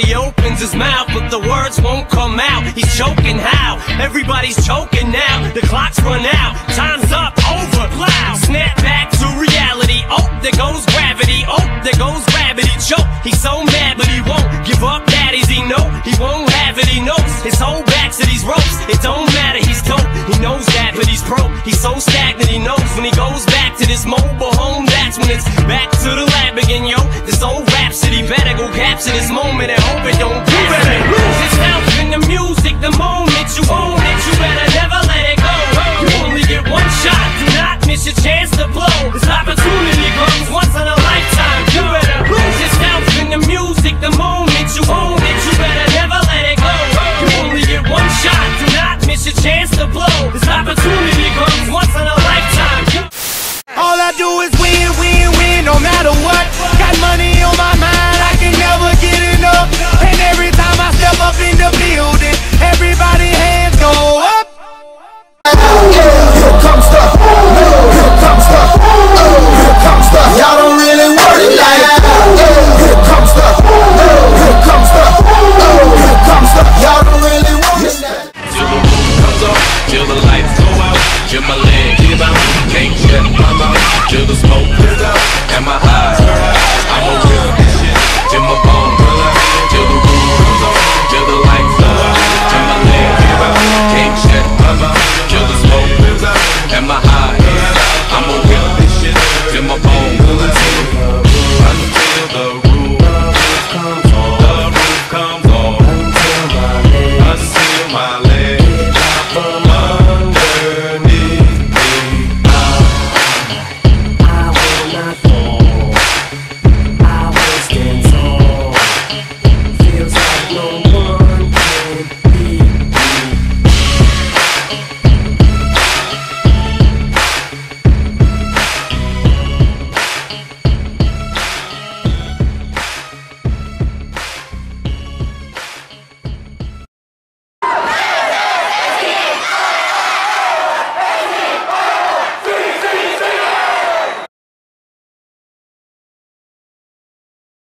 he opens his mouth, but the words won't come out. He's choking how? Everybody's choking now. The clock's run out, time's up, over, loud. Snap back to reality. Oh, there goes gravity. Oh, there goes gravity. Choke. He's so mad, but he won't give up. Daddies, he know he won't have it. He knows his whole back to these ropes. It don't matter. He's dope. He knows that, but he's pro. He's so stagnant. He knows when he goes back to this mobile home. That's when it's back to the lab again, yo. This old rhapsody. Better go capture this moment and hope it don't do better. Lose it's out in the music, the moment you own it, you better never let it go. You only get one shot, do not miss your chance to blow. This opportunity comes once in a lifetime. You better lose yourself in the music, the moment you own it, you better never let it go. You only get one shot, do not miss your chance to blow. This opportunity comes once in a lifetime. All I do is win, win. Till the lights go out, till my leg give out, can't shut my mouth, till the smoke